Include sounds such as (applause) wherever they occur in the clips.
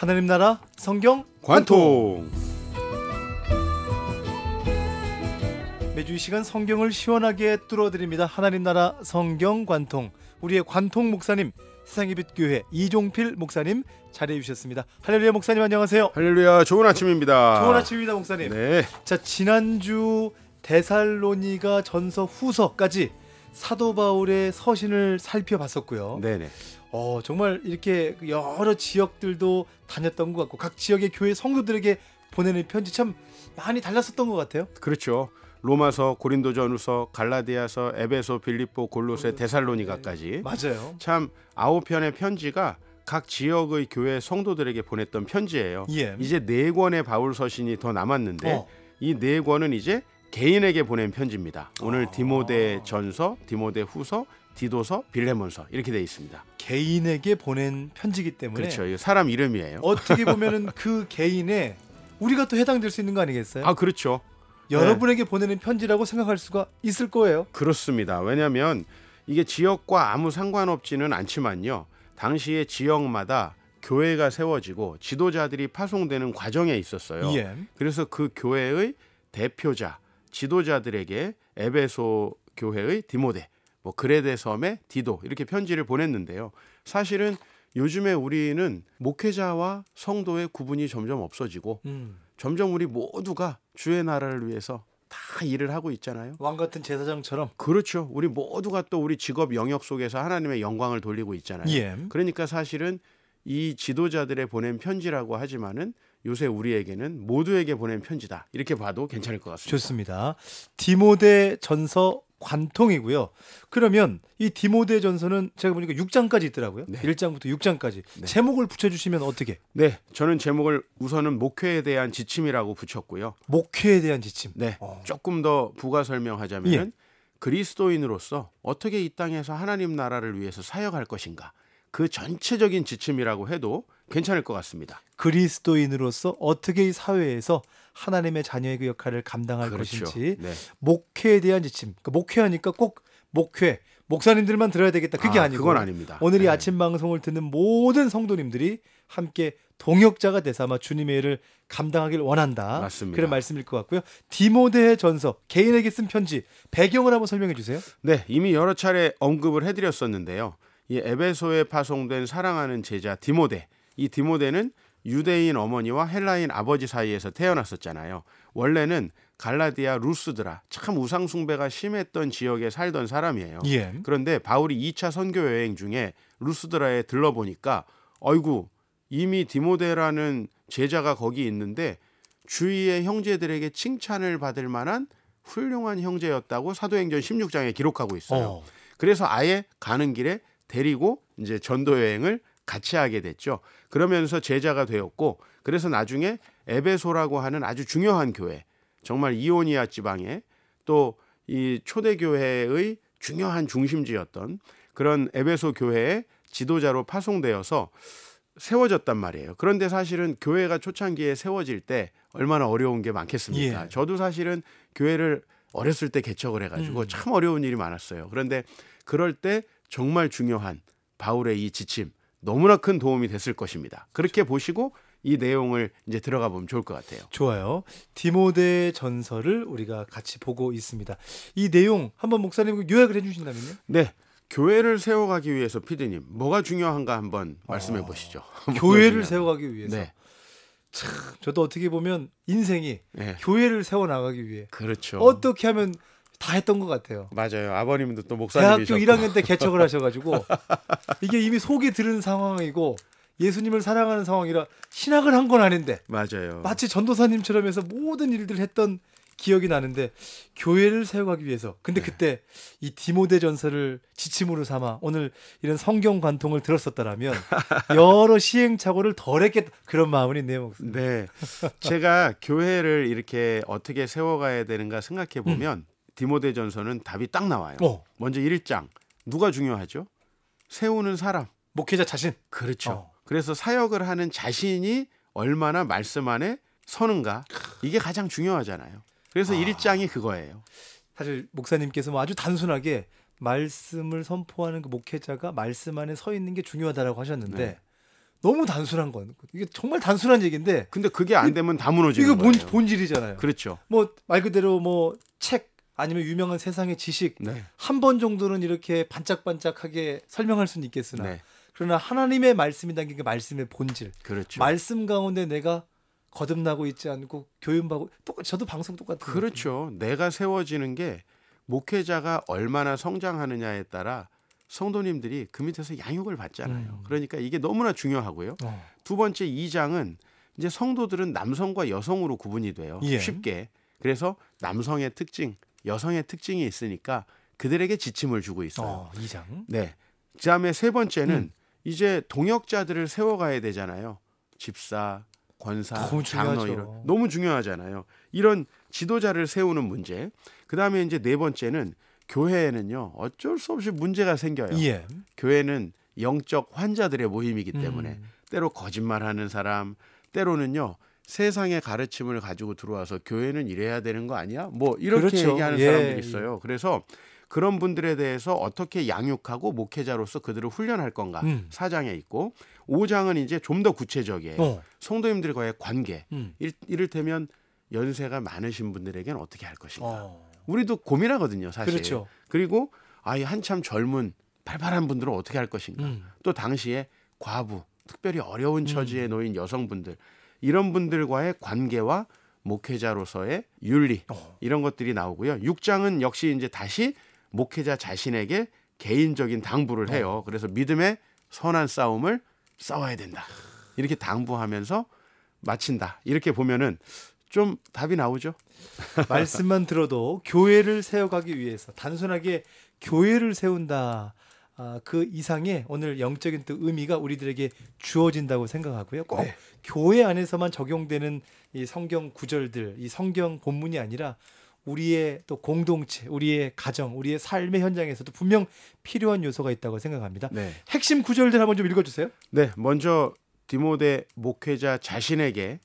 하나님 나라 성경 관통. 매주 이 시간 성경을 시원하게 뚫어드립니다. 하나님 나라 성경 관통 우리의 관통 목사님 세상의 빛 교회 이종필 목사님 자리해 주셨습니다. 할렐루야 목사님 안녕하세요. 할렐루야. 좋은 아침입니다. 좋은 아침입니다 목사님. 네. 자 지난주 데살로니가 전서 후서까지 사도 바울의 서신을 살펴봤었고요. 네네. 어 정말 이렇게 여러 지역들도 다녔던 것 같고 각 지역의 교회 성도들에게 보내는 편지 참 많이 달랐었던 것 같아요. 그렇죠. 로마서, 고린도전후서, 갈라디아서, 에베소, 빌립보, 골로새, 데살로니가까지 맞아요. 참 아홉 편의 편지가 각 지역의 교회 성도들에게 보냈던 편지예요. 예. 이제 네 권의 바울 서신이 더 남았는데 어. 이네 권은 이제 개인에게 보낸 편지입니다. 오늘 아. 디모데 전서, 디모데 후서, 디도서, 빌레몬서 이렇게 돼 있습니다. 개인에게 보낸 편지기 때문에 그렇죠. 사람 이름이에요. 어떻게 (laughs) 보면은 그 개인에 우리가 또 해당될 수 있는 거 아니겠어요? 아 그렇죠. 여러분에게 보내는 편지라고 생각할 수가 있을 거예요. 그렇습니다. 왜냐하면 이게 지역과 아무 상관없지는 않지만요. 당시에 지역마다 교회가 세워지고 지도자들이 파송되는 과정에 있었어요. 예. 그래서 그 교회의 대표자 지도자들에게 에베소 교회의 디모데, 뭐 그레데 섬의 디도 이렇게 편지를 보냈는데요. 사실은 요즘에 우리는 목회자와 성도의 구분이 점점 없어지고 음. 점점 우리 모두가 주의 나라를 위해서 다 일을 하고 있잖아요. 왕 같은 제사장처럼. 그렇죠. 우리 모두가 또 우리 직업 영역 속에서 하나님의 영광을 돌리고 있잖아요. 예. 그러니까 사실은 이 지도자들의 보낸 편지라고 하지만은 요새 우리에게는 모두에게 보낸 편지다. 이렇게 봐도 괜찮을 것 같습니다. 좋습니다. 디모데 전서 관통이고요. 그러면 이 디모데 전서는 제가 보니까 6장까지 있더라고요. 네. 1장부터 6장까지. 네. 제목을 붙여주시면 어떻게? 네, 저는 제목을 우선은 목회에 대한 지침이라고 붙였고요. 목회에 대한 지침. 네, 어. 조금 더 부가 설명하자면 예. 은 그리스도인으로서 어떻게 이 땅에서 하나님 나라를 위해서 사역할 것인가 그 전체적인 지침이라고 해도 괜찮을 것 같습니다. 그리스도인으로서 어떻게 이 사회에서 하나님의 자녀의 그 역할을 감당할 그렇죠. 것인지 네. 목회에 대한 지침. 그러니까 목회하니까 꼭 목회 목사님들만 들어야 되겠다. 그게 아, 아, 니고 그건 아닙니다. 오늘 이 네. 아침 방송을 듣는 모든 성도님들이 함께 동역자가 아마 주님의 일을 감당하길 원한다. 맞습니다. 그런 말씀일 것 같고요. 디모데의 전서 개인에게 쓴 편지 배경을 한번 설명해 주세요. 네, 이미 여러 차례 언급을 해드렸었는데요. 이 에베소에 파송된 사랑하는 제자 디모데, 이 디모데는 유대인 어머니와 헬라인 아버지 사이에서 태어났었잖아요. 원래는 갈라디아 루스드라 참 우상 숭배가 심했던 지역에 살던 사람이에요. 예. 그런데 바울이 2차 선교 여행 중에 루스드라에 들러보니까 어이구 이미 디모데라는 제자가 거기 있는데 주위의 형제들에게 칭찬을 받을 만한 훌륭한 형제였다고 사도행전 16장에 기록하고 있어요. 어. 그래서 아예 가는 길에 데리고 이제 전도 여행을 같이 하게 됐죠. 그러면서 제자가 되었고 그래서 나중에 에베소라고 하는 아주 중요한 교회 정말 이오니아 지방에 또 이 초대 교회의 중요한 중심지였던 그런 에베소 교회의 지도자로 파송되어서 세워졌단 말이에요. 그런데 사실은 교회가 초창기에 세워질 때 얼마나 어려운 게 많겠습니까? 예. 저도 사실은 교회를 어렸을 때 개척을 해가지고 음. 참 어려운 일이 많았어요. 그런데 그럴 때 정말 중요한 바울의 이 지침 너무나 큰 도움이 됐을 것입니다. 그렇게 보시고 이 내용을 이제 들어가 보면 좋을 것 같아요. 좋아요. 디모데 전서를 우리가 같이 보고 있습니다. 이 내용 한번 목사님 요약을 해주신다면요? 네. 교회를 세워가기 위해서 피디님 뭐가 중요한가 한번 말씀해 어, 보시죠. (laughs) 교회를 뭐가 중요한가. 세워가기 위해서. 네, 저도 어떻게 보면 인생이 네, 교회를 세워 나가기 위해 그렇죠. 어떻게 하면 다 했던 것 같아요. 맞아요. 아버님도 또 대학교 목사님이셨고 1학년 때 개척을 (laughs) 하셔가지고 이게 이미 속이 들은 상황이고 예수님을 사랑하는 상황이라 신학을 한 건 아닌데 맞아요. 마치 전도사님처럼 해서 모든 일들을 했던 기억이 나는데 교회를 세워가기 위해서 근데 네. 그때 이 디모데 전서를 지침으로 삼아 오늘 이런 성경 관통을 들었었다라면 (laughs) 여러 시행착오를 덜 했겠다 그런 마음은 있네요 목사님. 네. 제가 교회를 이렇게 어떻게 세워가야 되는가 생각해 보면 디모데전서는 답이 딱 나와요. 어, 먼저 1장 누가 중요하죠? 세우는 사람. 목회자 자신. 그렇죠. 어. 그래서 사역을 하는 자신이 얼마나 말씀 안에 서는가 이게 가장 중요하잖아요. 그래서 아. 일 1장이 그거예요. 사실 목사님께서 뭐 아주 단순하게 말씀을 선포하는 그 목회자가 말씀 안에 서 있는 게 중요하다라고 하셨는데 네. 너무 단순한 건 이게 정말 단순한 얘기인데 근데 그게 안 되면 다 무너지는 이거 본, 거예요. 본질이잖아요. 그렇죠. 뭐 말 그대로 뭐 책 아니면 유명한 세상의 지식 네. 한번 정도는 이렇게 반짝반짝하게 설명할 수는 있겠으나 네. 그러나 하나님의 말씀이 담긴 그 말씀의 본질 그렇죠. 말씀 가운데 내가 거듭나고 있지 않고 교훈받고 똑 저도 방송 똑같아요. 그렇죠. 내가 세워지는 게 목회자가 얼마나 성장하느냐에 따라 성도님들이 그 밑에서 양육을 받잖아요. 음. 그러니까 이게 너무나 중요하고요. 어. 두 번째 이장은 이제 성도들은 남성과 여성으로 구분이 돼요. 예. 쉽게. 그래서 남성의 특징, 여성의 특징이 있으니까 그들에게 지침을 주고 있어요. 어, 2장. 네. 그다음에 세 번째는 음. 이제 동역자들을 세워가야 되잖아요. 집사, 권사, 너무 장로. 이런 너무 중요하잖아요. 이런 지도자를 세우는 문제. 그다음에 이제 네 번째는 교회에는요 어쩔 수 없이 문제가 생겨요. 예. 교회는 영적 환자들의 모임이기 때문에 음. 때로 거짓말하는 사람, 때로는요 세상의 가르침을 가지고 들어와서 교회는 이래야 되는 거 아니야? 뭐 이렇게 그렇죠. 얘기하는 예, 사람들이 예. 있어요. 그래서 그런 분들에 대해서 어떻게 양육하고 목회자로서 그들을 훈련할 건가 음. 사장에 있고 5장은 이제 좀 더 구체적이에요. 어. 성도님들과의 관계. 음. 일, 이를 테면 연세가 많으신 분들에게는 어떻게 할 것인가. 어. 우리도 고민하거든요, 사실. 그렇죠. 그리고 아이 한참 젊은 발발한 분들은 어떻게 할 것인가. 음. 또 당시에 과부, 특별히 어려운 처지에 놓인 여성분들 이런 분들과의 관계와 목회자로서의 윤리 어. 이런 것들이 나오고요. 6장은 역시 이제 다시 목회자 자신에게 개인적인 당부를 해요. 그래서 믿음의 선한 싸움을 싸워야 된다. 이렇게 당부하면서 마친다. 이렇게 보면은 좀 답이 나오죠. (laughs) 말씀만 들어도 교회를 세워가기 위해서 단순하게 교회를 세운다. 아, 그 이상의 오늘 영적인 또 의미가 우리들에게 주어진다고 생각하고요. 꼭 네. 교회 안에서만 적용되는 이 성경 구절들, 이 성경 본문이 아니라 우리의 또 공동체, 우리의 가정, 우리의 삶의 현장에서도 분명 필요한 요소가 있다고 생각합니다. 네. 핵심 구절들 한번 좀 읽어주세요. 네, 먼저 디모데 목회자 자신에게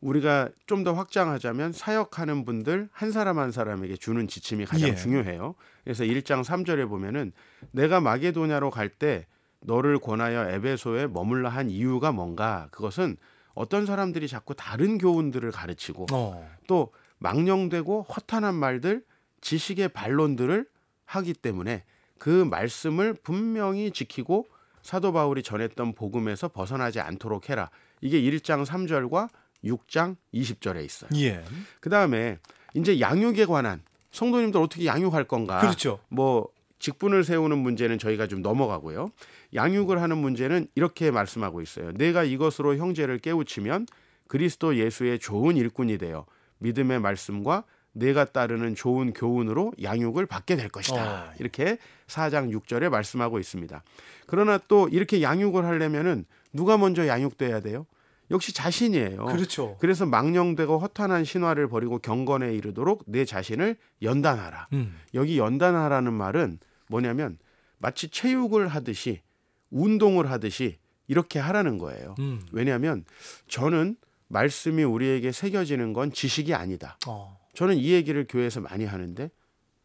우리가 좀 더 확장하자면 사역하는 분들 한 사람 한 사람에게 주는 지침이 가장 예. 중요해요. 그래서 1장 3절에 보면은 내가 마게도냐로 갈 때 너를 권하여 에베소에 머물라 한 이유가 뭔가? 그것은 어떤 사람들이 자꾸 다른 교훈들을 가르치고 어. 또 망령되고 허탄한 말들, 지식의 반론들을 하기 때문에 그 말씀을 분명히 지키고 사도 바울이 전했던 복음에서 벗어나지 않도록 해라. 이게 1장 3절과 6장 20절에 있어요. 예. 그다음에 이제 양육에 관한 성도님들 어떻게 양육할 건가? 그렇죠. 뭐 직분을 세우는 문제는 저희가 좀 넘어가고요. 양육을 하는 문제는 이렇게 말씀하고 있어요. 내가 이것으로 형제를 깨우치면 그리스도 예수의 좋은 일꾼이 되어 믿음의 말씀과 내가 따르는 좋은 교훈으로 양육을 받게 될 것이다. 어. 이렇게 4장 6절에 말씀하고 있습니다. 그러나 또 이렇게 양육을 하려면은 누가 먼저 양육돼야 돼요? 역시 자신이에요. 그렇죠. 그래서 망령되고 허탄한 신화를 버리고 경건에 이르도록 내 자신을 연단하라. 음. 여기 연단하라는 말은 뭐냐면 마치 체육을 하듯이 운동을 하듯이 이렇게 하라는 거예요. 음. 왜냐하면 저는 말씀이 우리에게 새겨지는 건 지식이 아니다. 어. 저는 이 얘기를 교회에서 많이 하는데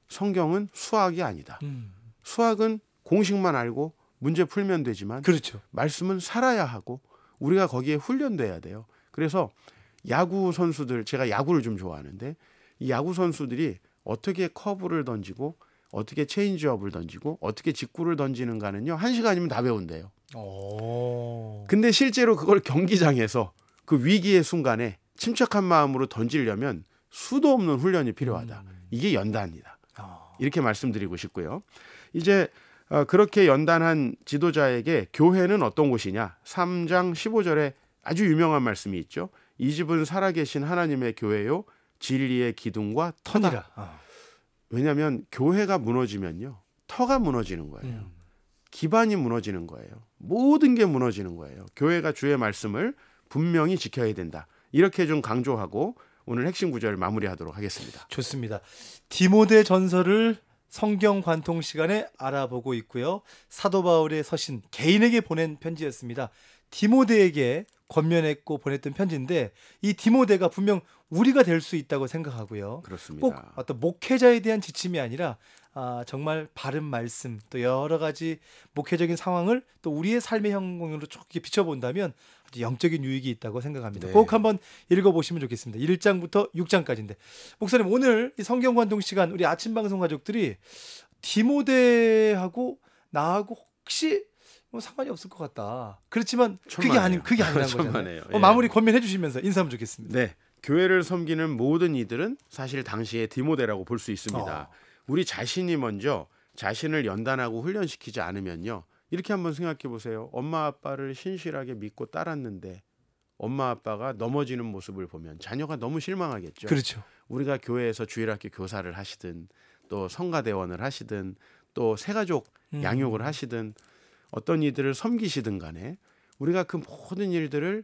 성경은 수학이 아니다. 음. 수학은 공식만 알고 문제 풀면 되지만 그렇죠. 말씀은 살아야 하고 우리가 거기에 훈련돼야 돼요. 그래서 야구 선수들 제가 야구를 좀 좋아하는데 이 야구 선수들이 어떻게 커브를 던지고 어떻게 체인지업을 던지고 어떻게 직구를 던지는가는요 한 시간이면 다 배운대요. 오. 근데 실제로 그걸 경기장에서 그 위기의 순간에 침착한 마음으로 던지려면 수도 없는 훈련이 필요하다. 이게 연단이다. 어. 이렇게 말씀드리고 싶고요. 이제 어, 그렇게 연단한 지도자에게 교회는 어떤 곳이냐? 3장 15절에 아주 유명한 말씀이 있죠. 이 집은 살아계신 하나님의 교회요 진리의 기둥과 터다. 어. 왜냐하면 교회가 무너지면요 터가 무너지는 거예요. 음. 기반이 무너지는 거예요. 모든 게 무너지는 거예요. 교회가 주의 말씀을 분명히 지켜야 된다. 이렇게 좀 강조하고 오늘 핵심 구절을 마무리하도록 하겠습니다. 좋습니다. 디모데 전설을 성경 관통 시간에 알아보고 있고요. 사도 바울의 서신 개인에게 보낸 편지였습니다. 디모데에게 권면했고 보냈던 편지인데 이 디모데가 분명 우리가 될 수 있다고 생각하고요. 그렇습니다. 꼭 어떤 목회자에 대한 지침이 아니라 아, 정말 바른 말씀 또 여러 가지 목회적인 상황을 또 우리의 삶의 형공으로 쭉 비춰본다면 아주 영적인 유익이 있다고 생각합니다. 네. 꼭 한번 읽어보시면 좋겠습니다. 1장부터 6장까지인데 목사님 오늘 이 성경관동 시간 우리 아침 방송 가족들이 디모데하고 나하고 혹시 뭐 상관이 없을 것 같다. 그렇지만 그게. 아니 그게 아니란 (laughs) 거잖아요. 어, 예. 마무리 권면해 주시면서 인사하면 좋겠습니다. 네. 교회를 섬기는 모든 이들은 사실 당시의 디모데라고 볼 수 있습니다. 어. 우리 자신이 먼저 자신을 연단하고 훈련시키지 않으면요. 이렇게 한번 생각해 보세요. 엄마 아빠를 신실하게 믿고 따랐는데 엄마 아빠가 넘어지는 모습을 보면 자녀가 너무 실망하겠죠. 그렇죠. 우리가 교회에서 주일학교 교사를 하시든 또 성가대원을 하시든 또 새가족 음. 양육을 하시든 어떤 이들을 섬기시든 간에 우리가 그 모든 일들을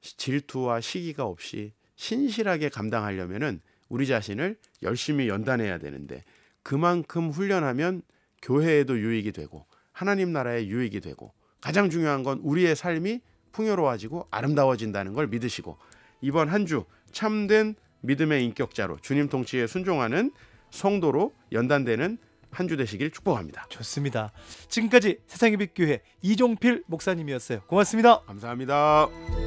질투와 시기가 없이 신실하게 감당하려면은 우리 자신을 열심히 연단해야 되는데 그만큼 훈련하면 교회에도 유익이 되고 하나님 나라에 유익이 되고 가장 중요한 건 우리의 삶이 풍요로워지고 아름다워진다는 걸 믿으시고 이번 한 주 참된 믿음의 인격자로 주님 통치에 순종하는 성도로 연단되는 한 주 되시길 축복합니다. 좋습니다. 지금까지 세상의 빛 교회 이종필 목사님이었어요. 고맙습니다. 감사합니다.